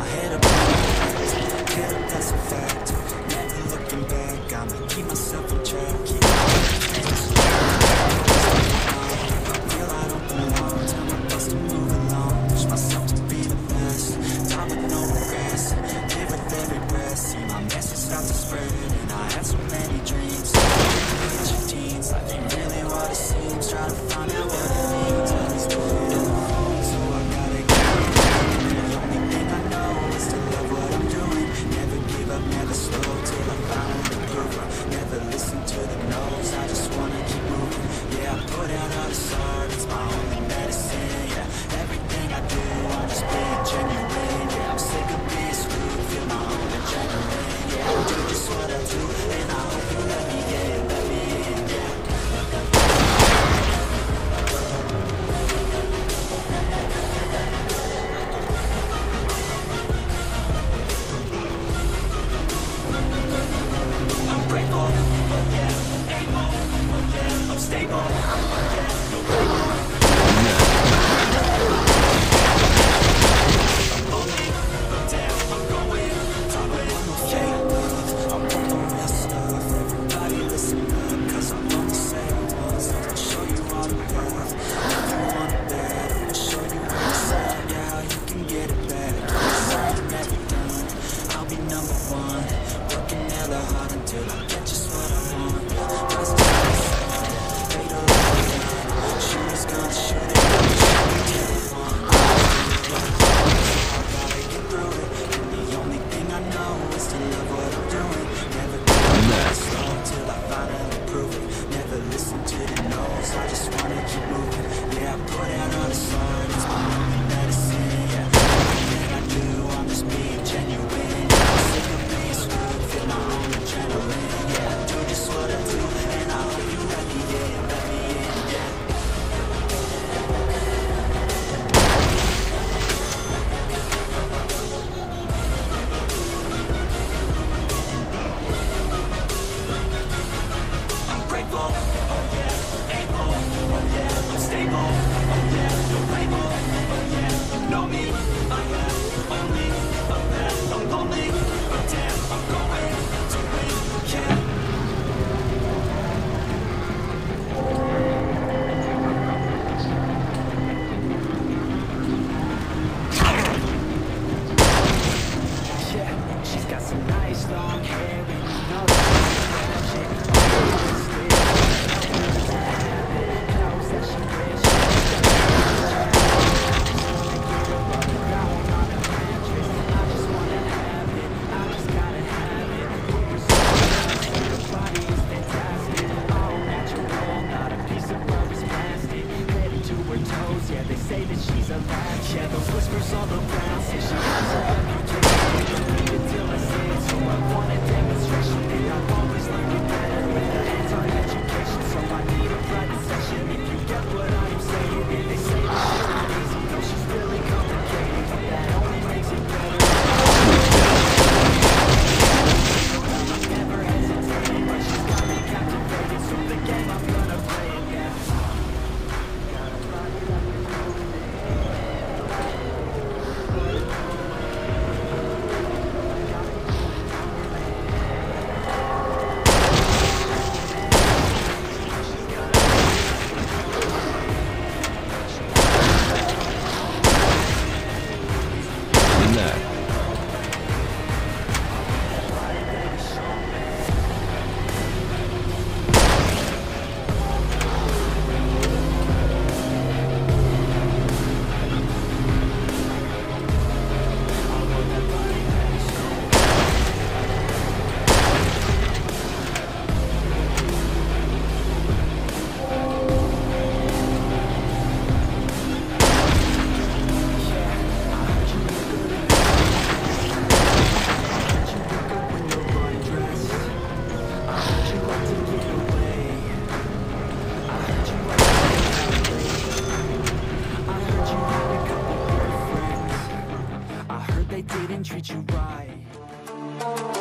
my head. Yeah, they say that she's alive. Yeah, those whispers all around say she has a reputation. Until I it, so I want a demonstration, and I want. treat you right.